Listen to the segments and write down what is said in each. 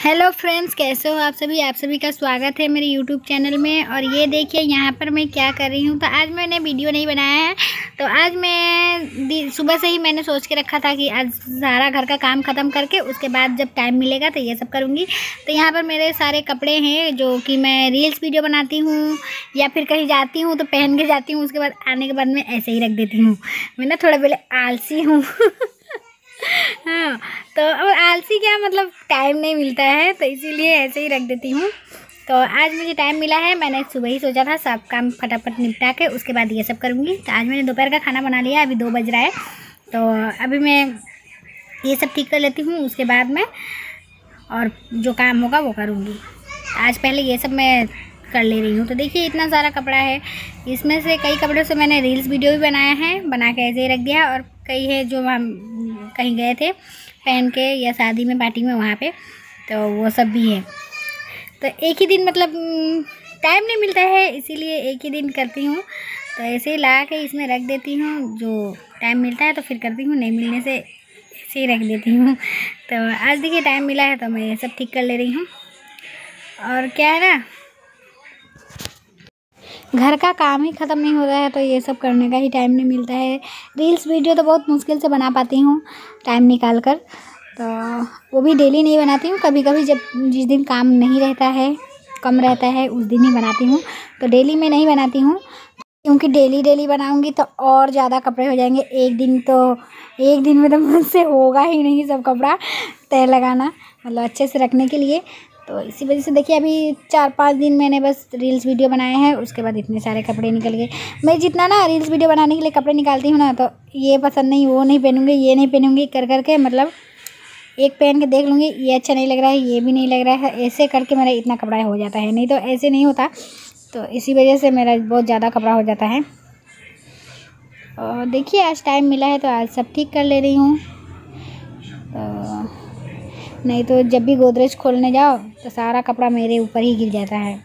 Hello friends, कैसे हो आप सभी? आप सभी का स्वागत है मेरे यूट्यूब चैनल में। और ये देखिए, यहाँ पर मैं क्या कर रही हूँ तो आज मैंने वीडियो नहीं बनाया है। तो आज मैं सुबह से ही मैंने सोच के रखा था कि आज सारा घर का काम ख़त्म करके उसके बाद जब टाइम मिलेगा तो ये सब करूँगी। तो यहाँ पर मेरे सारे कपड़े हैं, जो कि मैं रील्स वीडियो बनाती हूँ, या फिर कहीं जाती हूँ तो पहन के जाती हूँ, उसके बाद आने के बाद मैं ऐसे ही रख देती हूँ। मैं ना थोड़ा पहले आलसी हूँ। हाँ तो और आलसी क्या मतलब टाइम नहीं मिलता है तो इसीलिए ऐसे ही रख देती हूँ। तो आज मुझे टाइम मिला है, मैंने सुबह ही सोचा था सब काम फटाफट निपटा के उसके बाद ये सब करूँगी। तो आज मैंने दोपहर का खाना बना लिया, अभी दो बज रहा है। तो अभी मैं ये सब ठीक कर लेती हूँ, उसके बाद मैं और जो काम होगा वो करूँगी। आज पहले ये सब मैं कर ले रही हूँ। तो देखिए, इतना सारा कपड़ा है। इसमें से कई कपड़ों से मैंने रील्स वीडियो भी बनाया है, बना के ऐसे ही रख दिया और कई है जो हम कहीं गए थे पहन के या शादी में, पार्टी में वहाँ पे तो वो सब भी है। तो एक ही दिन मतलब टाइम नहीं मिलता है, इसीलिए एक ही दिन करती हूँ। तो ऐसे ही ला के इसमें रख देती हूँ, जो टाइम मिलता है तो फिर करती हूँ, नहीं मिलने से ऐसे ही रख देती हूँ। तो आज देखिए टाइम मिला है तो मैं ये सब ठीक कर ले रही हूँ। और क्या है ना घर का काम ही ख़त्म नहीं होता है तो ये सब करने का ही टाइम नहीं मिलता है। रील्स वीडियो तो बहुत मुश्किल से बना पाती हूँ टाइम निकाल कर तो वो भी डेली नहीं बनाती हूँ कभी कभी जब जिस दिन काम नहीं रहता है, कम रहता है, उस दिन ही बनाती हूँ। तो डेली में नहीं बनाती हूँ, क्योंकि डेली डेली बनाऊँगी तो और ज़्यादा कपड़े हो जाएँगे। एक दिन तो एक दिन में तो मुझसे होगा ही नहीं सब कपड़ा तय लगाना मतलब अच्छे से रखने के लिए। तो इसी वजह से देखिए, अभी चार पाँच दिन मैंने बस रील्स वीडियो बनाए हैं, उसके बाद इतने सारे कपड़े निकल गए। मैं जितना ना रील्स वीडियो बनाने के लिए कपड़े निकालती हूँ ना तो ये पसंद नहीं, वो नहीं पहनूँगी, ये नहीं पहनूँगी, कर करके मतलब एक पहन के देख लूँगी, ये अच्छा नहीं लग रहा है, ये भी नहीं लग रहा है, ऐसे करके मेरा इतना कपड़ा हो जाता है। नहीं तो ऐसे नहीं होता तो इसी वजह से मेरा बहुत ज़्यादा कपड़ा हो जाता है। और देखिए, आज टाइम मिला है तो आज सब ठीक कर ले रही हूँ। नहीं तो जब भी गोदरेज खोलने जाओ तो सारा कपड़ा मेरे ऊपर ही गिर जाता है।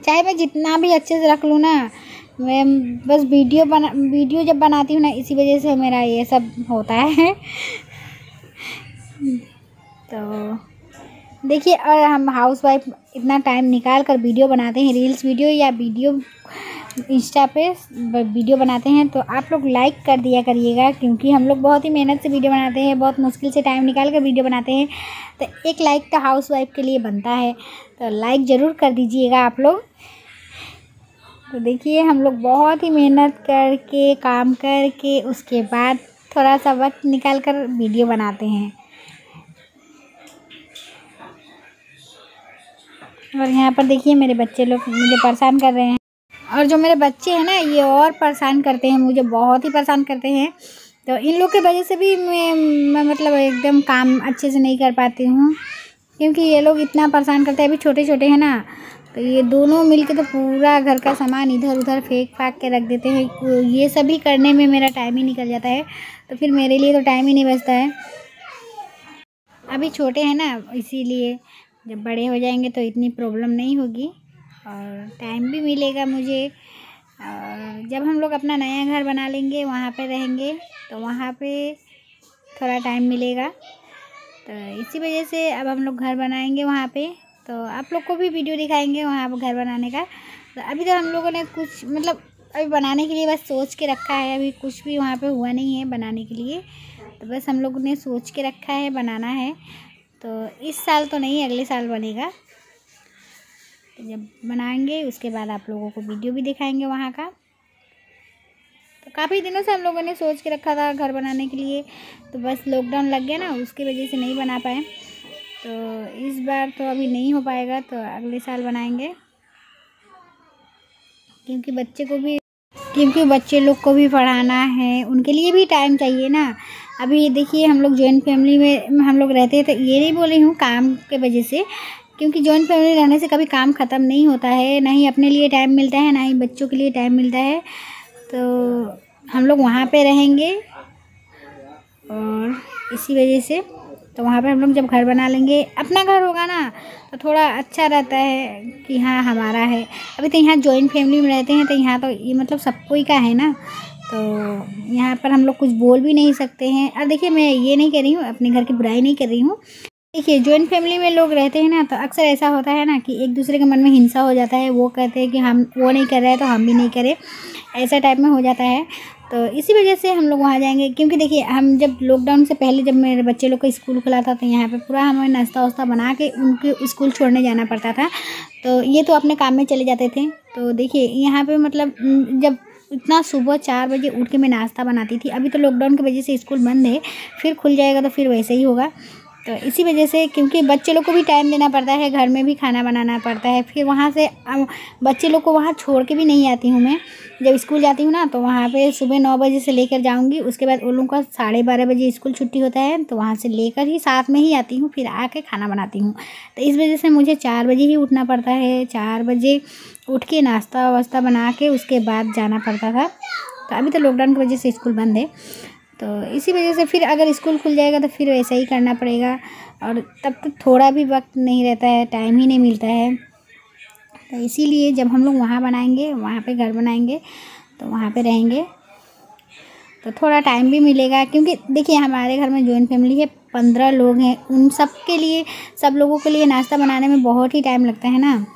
चाहे मैं जितना भी अच्छे से रख लूँ ना, मैं बस वीडियो बना, वीडियो जब बनाती हूँ ना, इसी वजह से मेरा ये सब होता है। तो देखिए, और हम हाउस वाइफ इतना टाइम निकाल कर वीडियो बनाते हैं रील्स वीडियो या वीडियो इंस्टा पे वीडियो बनाते हैं तो आप लोग लाइक कर दिया करिएगा, क्योंकि हम लोग बहुत ही मेहनत से वीडियो बनाते हैं, बहुत मुश्किल से टाइम निकाल कर वीडियो बनाते हैं। तो एक लाइक तो हाउस वाइफ के लिए बनता है तो लाइक ज़रूर कर दीजिएगा आप लोग। तो देखिए, हम लोग बहुत ही मेहनत करके, काम करके, उसके बाद थोड़ा सा वक्त निकाल कर वीडियो बनाते हैं। और यहाँ पर देखिए, मेरे बच्चे लोग मुझे परेशान कर रहे हैं। और जो मेरे बच्चे हैं ना ये और परेशान करते हैं मुझे बहुत ही परेशान करते हैं। तो इन लोग की वजह से भी मैं, मैं मतलब एकदम काम अच्छे से नहीं कर पाती हूँ क्योंकि ये लोग इतना परेशान करते हैं। अभी छोटे छोटे हैं ना तो ये दोनों मिल के तो पूरा घर का सामान इधर उधर फेंक फाक के रख देते हैं। ये सभी करने में मेरा टाइम ही निकल जाता है तो फिर मेरे लिए तो टाइम ही नहीं बचता है। अभी छोटे हैं ना इसीलिए जब बड़े हो जाएँगे तो इतनी प्रॉब्लम नहीं होगी। और टाइम भी मिलेगा मुझे। और जब हम लोग अपना नया घर बना लेंगे, वहाँ पे रहेंगे तो वहाँ पे थोड़ा टाइम मिलेगा। तो इसी वजह से अब हम लोग घर बनाएँगे वहाँ पे। तो आप लोग को भी वीडियो दिखाएँगे वहाँ पर घर बनाने का। तो अभी तो हम लोगों ने कुछ मतलब अभी बनाने के लिए बस सोच के रखा है। अभी कुछ भी वहाँ पे हुआ नहीं है बनाने के लिए। तो बस हम लोगों ने सोच के रखा है, बनाना है। तो इस साल तो नहीं, अगले साल बनेगा। जब बनाएँगे, उसके बाद आप लोगों को वीडियो भी दिखाएँगे वहाँ का। तो काफ़ी दिनों से हम लोगों ने सोच के रखा था घर बनाने के लिए तो बस लॉकडाउन लग गया ना, उसकी वजह से नहीं बना पाए। तो इस बार तो अभी नहीं हो पाएगा तो अगले साल बनाएँगे। क्योंकि बच्चे को भी, क्योंकि बच्चे लोग को भी पढ़ाना है, उनके लिए भी टाइम चाहिए ना। अभी देखिए, हम लोग जॉइंट फैमिली में, हम लोग रहते हैं तो ये नहीं बोल रही हूँ, काम के वजह से। क्योंकि जॉइंट फैमिली रहने से कभी काम ख़त्म नहीं होता है, ना ही अपने लिए टाइम मिलता है, ना ही बच्चों के लिए टाइम मिलता है। तो हम लोग वहाँ पे रहेंगे और इसी वजह से तो वहाँ पे हम लोग जब घर बना लेंगे, अपना घर होगा ना तो थोड़ा अच्छा रहता है कि हाँ हमारा है। अभी तो यहाँ जॉइंट फैमिली में रहते हैं तो यहाँ तो ये मतलब सबको ही का है ना तो यहाँ पर हम लोग कुछ बोल भी नहीं सकते हैं। और देखिए, मैं ये नहीं कर रही हूँ, अपने घर की बुराई नहीं कर रही हूँ देखिए जॉइंट फैमिली में लोग रहते हैं ना तो अक्सर ऐसा होता है ना कि एक दूसरे के मन में हिंसा हो जाता है, वो कहते हैं कि हम वो नहीं कर रहे हैं तो हम भी नहीं करें, ऐसा टाइप में हो जाता है। तो इसी वजह से हम लोग वहाँ जाएँगे, क्योंकि देखिए, हम जब लॉकडाउन से पहले जब मेरे बच्चे लोग का स्कूल खुला था तो यहाँ पे पूरा हमें नाश्ता वास्ता बना के उनके स्कूल छोड़ने जाना पड़ता था। तो ये तो अपने काम में चले जाते थे। तो देखिए, यहाँ पे मतलब जब इतना सुबह चार बजे उठ के मैं नाश्ता बनाती थी, अभी तो लॉकडाउन की वजह से स्कूल बंद है, फिर खुल जाएगा तो फिर वैसे ही होगा। तो इसी वजह से क्योंकि बच्चे लोग को भी टाइम देना पड़ता है, घर में भी खाना बनाना पड़ता है, फिर वहाँ से बच्चे लोग को वहाँ छोड़ के भी नहीं आती हूँ मैं। जब स्कूल जाती हूँ ना तो वहाँ पे सुबह नौ बजे से लेकर जाऊँगी, उसके बाद उन लोगों का साढ़े बारह बजे स्कूल छुट्टी होता है तो वहाँ से लेकर ही साथ में ही आती हूँ, फिर आके खाना बनाती हूँ। तो इस वजह से मुझे चार बजे ही उठना पड़ता है, चार बजे उठ के नाश्ता वास्ता बना के उसके बाद जाना पड़ता था। तो अभी तो लॉकडाउन की वजह से स्कूल बंद है। तो इसी वजह से फिर अगर स्कूल खुल जाएगा तो फिर वैसा ही करना पड़ेगा। और तब तक थोड़ा भी वक्त नहीं रहता है, टाइम ही नहीं मिलता है। तो इसीलिए जब हम लोग वहाँ बनाएँगे, वहाँ पे घर बनाएँगे तो वहाँ पे रहेंगे। तो थोड़ा टाइम भी मिलेगा, क्योंकि देखिए हमारे घर में जॉइंट फैमिली है, पंद्रह लोग हैं। उन सब के लिए, सब लोगों के लिए नाश्ता बनाने में बहुत ही टाइम लगता है ना।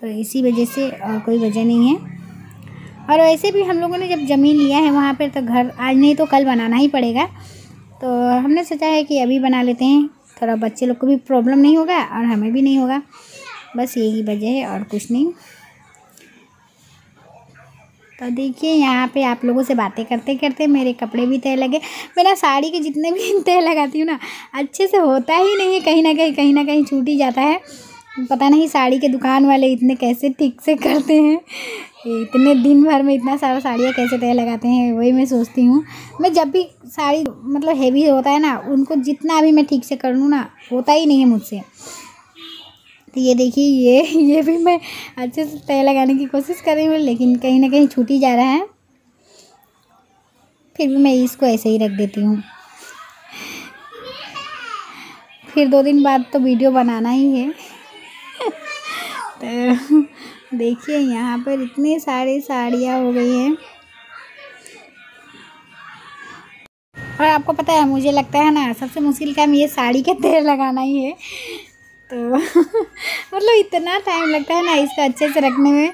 तो इसी वजह से, और कोई वजह नहीं है। और वैसे भी हम लोगों ने जब ज़मीन लिया है वहाँ पर तो घर, आज नहीं तो कल बनाना ही पड़ेगा। तो हमने सोचा है कि अभी बना लेते हैं। थोड़ा बच्चे लोग को भी प्रॉब्लम नहीं होगा और हमें भी नहीं होगा। बस यही वजह है और कुछ नहीं। तो देखिए, यहाँ पे आप लोगों से बातें करते करते मेरे कपड़े भी तय लगे। मैं ना साड़ी के जितने भी तय लगाती हूँ ना, अच्छे से होता ही नहीं है। कहीं ना कहीं कहीं ना कहीं छूट ही जाता है। पता नहीं साड़ी के दुकान वाले इतने कैसे ठीक से करते हैं। इतने दिन भर में इतना सारा साड़ियाँ कैसे तय लगाते हैं, वही मैं सोचती हूँ। मैं जब भी साड़ी मतलब हेवी होता है ना, उनको जितना भी मैं ठीक से कर लूँ ना, होता ही नहीं है मुझसे। तो ये देखिए, ये ये भी मैं अच्छे से तय लगाने की कोशिश कर रही हूँ, लेकिन कहीं ना कहीं छूट ही जा रहा है। फिर भी मैं इसको ऐसे ही रख देती हूँ। फिर दो दिन बाद तो वीडियो बनाना ही है। तो देखिए, यहाँ पर इतनी सारी साड़ियाँ हो गई हैं। और आपको पता है, मुझे लगता है ना, सबसे मुश्किल काम ये साड़ी के तेल लगाना ही है। तो मतलब इतना टाइम लगता है ना इसको अच्छे से रखने में।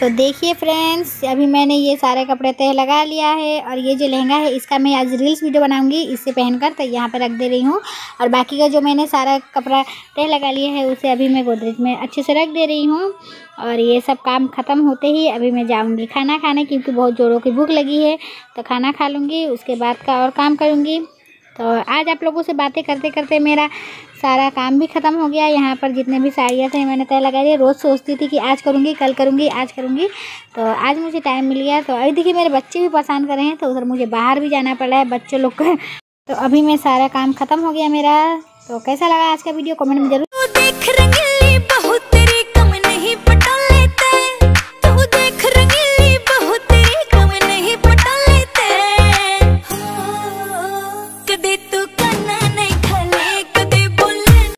तो देखिए फ्रेंड्स अभी मैंने ये सारे कपड़े तय लगा लिया है और ये जो लहंगा है, इसका मैं आज रील्स वीडियो बनाऊँगी इससे पहनकर तो यहाँ पे रख दे रही हूँ। और बाकी का जो मैंने सारा कपड़ा तय लगा लिया है, उसे अभी मैं गोदरेज में अच्छे से रख दे रही हूँ। और ये सब काम ख़त्म होते ही अभी मैं जाऊँगी खाना खाने, क्योंकि बहुत ज़ोरों की भूख लगी है तो खाना खा लूँगी, उसके बाद का और काम करूँगी। तो आज आप लोगों से बातें करते करते मेरा सारा काम भी ख़त्म हो गया। यहाँ पर जितने भी साड़ियाँ थे, मैंने तय लगा दिया। रोज़ सोचती थी कि आज करूँगी, कल करूँगी, आज करूँगी। तो आज मुझे टाइम मिल गया। तो अभी देखिए, मेरे बच्चे भी पसंद कर रहे हैं तो उधर मुझे बाहर भी जाना पड़ा है बच्चों लोग का। तो अभी मैं सारा काम ख़त्म हो गया मेरा। तो कैसा लगा आज का वीडियो? कमेंट में ज़रूर